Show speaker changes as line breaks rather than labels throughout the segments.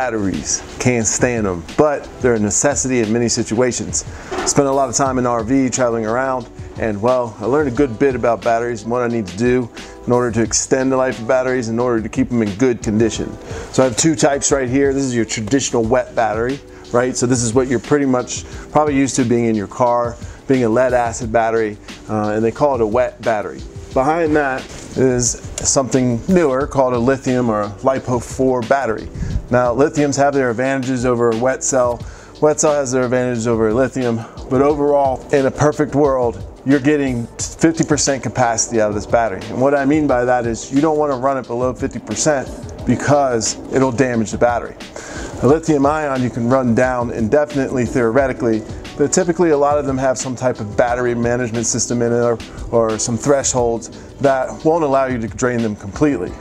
batteries. Can't stand them, but they're a necessity in many situations. Spent a lot of time in RV traveling around and well, I learned a good bit about batteries and what I need to do in order to extend the life of batteries in order to keep them in good condition. So I have two types right here. This is your traditional wet battery, right? So this is what you're pretty much probably used to being in your car, being a lead acid battery, uh, and they call it a wet battery. Behind that is something newer called a lithium or a LiPo 4 battery. Now lithiums have their advantages over a wet cell. Wet cell has their advantages over lithium, but overall, in a perfect world, you're getting 50% capacity out of this battery. And what I mean by that is you don't want to run it below 50% because it'll damage the battery. A lithium ion you can run down indefinitely theoretically, but typically a lot of them have some type of battery management system in it or, or some thresholds that won't allow you to drain them completely.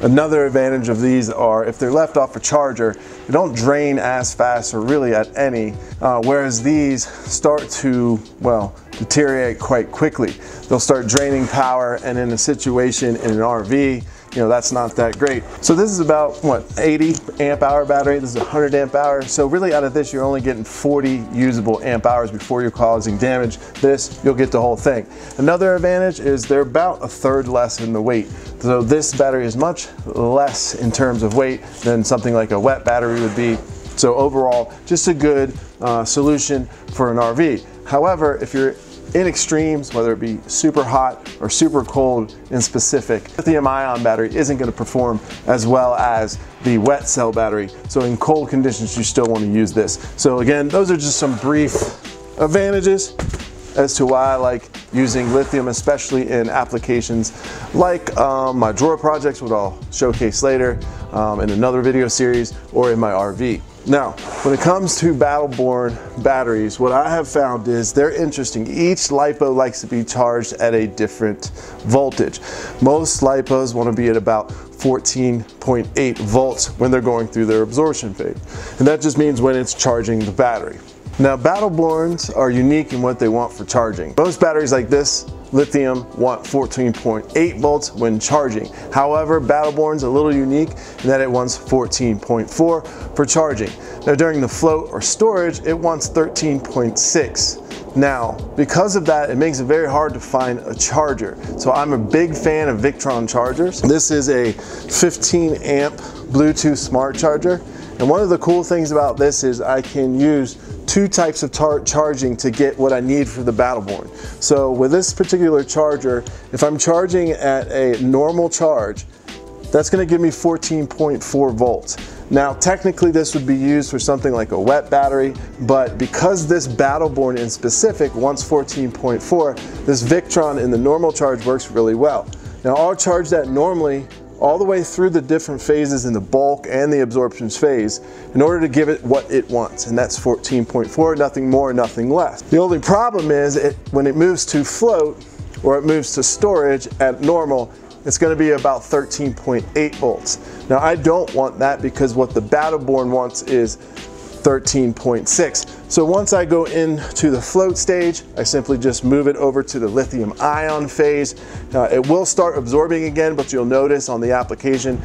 Another advantage of these are if they're left off a charger, they don't drain as fast or really at any, uh, whereas these start to, well, deteriorate quite quickly. They'll start draining power and in a situation in an RV, you know, that's not that great. So this is about, what, 80 amp hour battery. This is 100 amp hour. So really out of this, you're only getting 40 usable amp hours before you're causing damage. This, you'll get the whole thing. Another advantage is they're about a third less in the weight. So this battery is much less in terms of weight than something like a wet battery would be. So overall, just a good uh, solution for an RV. However, if you're in extremes, whether it be super hot or super cold in specific, lithium ion battery isn't gonna perform as well as the wet cell battery. So in cold conditions, you still wanna use this. So again, those are just some brief advantages as to why I like using lithium, especially in applications like um, my drawer projects, which I'll showcase later um, in another video series, or in my RV. Now, when it comes to Battleborn batteries, what I have found is they're interesting. Each LiPo likes to be charged at a different voltage. Most LiPos want to be at about 14.8 volts when they're going through their absorption phase. And that just means when it's charging the battery. Now Battleborns are unique in what they want for charging. Most batteries like this lithium want 14.8 volts when charging. However, Battleborn's a little unique in that it wants 14.4 for charging. Now during the float or storage, it wants 13.6. Now, because of that, it makes it very hard to find a charger. So I'm a big fan of Victron chargers. This is a 15 amp Bluetooth smart charger. And one of the cool things about this is I can use two types of charging to get what I need for the Battleborn. So with this particular charger, if I'm charging at a normal charge, that's gonna give me 14.4 volts. Now, technically this would be used for something like a wet battery, but because this Battleborn in specific wants 14.4, this Victron in the normal charge works really well. Now I'll charge that normally all the way through the different phases in the bulk and the absorptions phase in order to give it what it wants. And that's 14.4, nothing more, nothing less. The only problem is it, when it moves to float or it moves to storage at normal, it's gonna be about 13.8 volts. Now I don't want that because what the Battleborn wants is 13.6. So once I go into the float stage, I simply just move it over to the lithium ion phase. Uh, it will start absorbing again, but you'll notice on the application,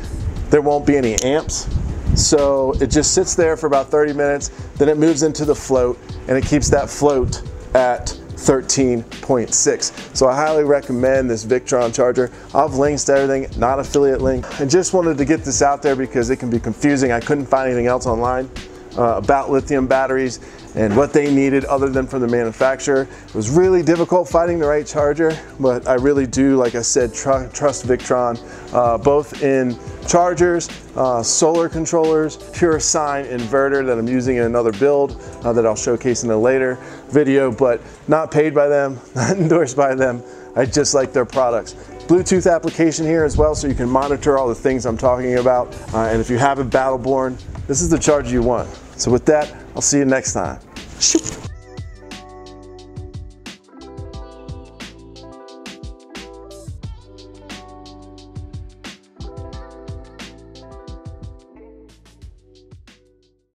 there won't be any amps. So it just sits there for about 30 minutes, then it moves into the float and it keeps that float at 13.6. So I highly recommend this Victron charger. Links to everything, not affiliate link. I just wanted to get this out there because it can be confusing. I couldn't find anything else online uh, about lithium batteries and what they needed other than from the manufacturer. It was really difficult finding the right charger, but I really do, like I said, tr trust Victron, uh, both in chargers, uh, solar controllers, pure sine inverter that I'm using in another build uh, that I'll showcase in a later video, but not paid by them, not endorsed by them. I just like their products. Bluetooth application here as well so you can monitor all the things I'm talking about. Uh, and if you have a Battleborn, this is the charger you want. So with that, I'll see you next time. Shoot.